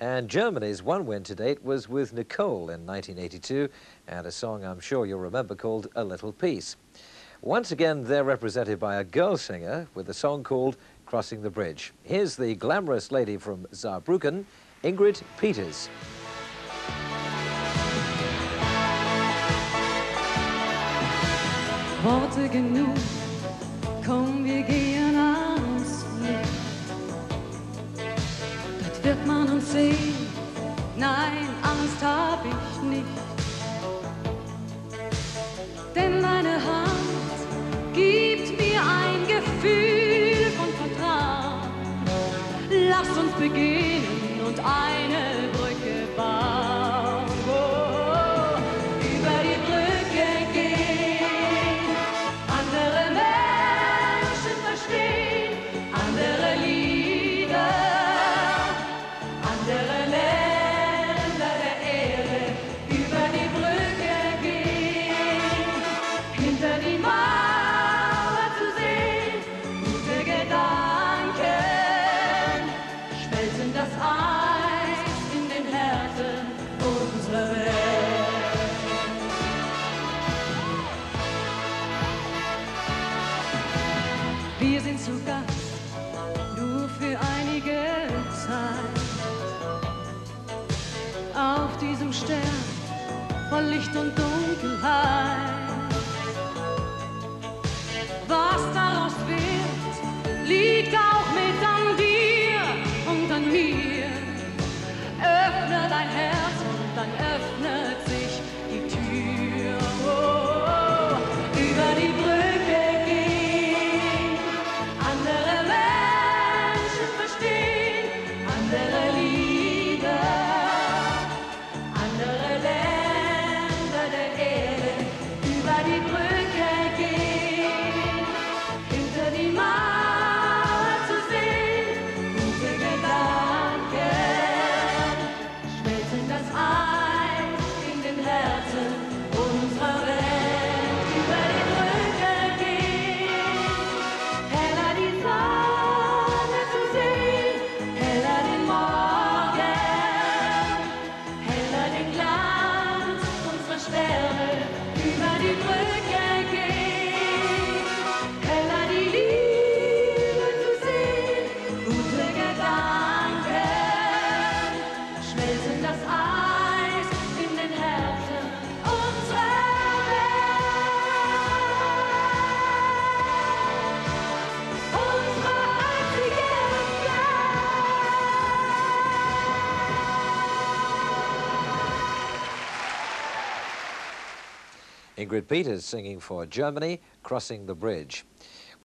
And Germany's one win to date was with Nicole in 1982, and a song I'm sure you'll remember called A Little Peace. Once again, they're represented by a girl singer with a song called Crossing the Bridge. Here's the glamorous lady from Saarbrücken, Ingrid Peters. Worte genug, man uns sehen, nein, Angst hab ich nicht. Denn deine Hand gibt mir ein Gefühl von Vertrauen. Lass uns beginnen und eine Wir sind zu Gast, nur für einige Zeit. Auf diesem Stern voll Licht und Dunkelheit. Andere Über Ingrid Peters singing for Germany, Crossing the Bridge.